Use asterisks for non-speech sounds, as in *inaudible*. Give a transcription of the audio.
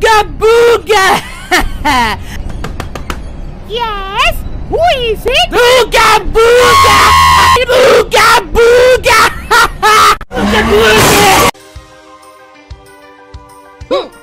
Ooga booga! yes? Who is it? Ooga booga! Ooga booga! Ooga booga! *laughs* Hmm.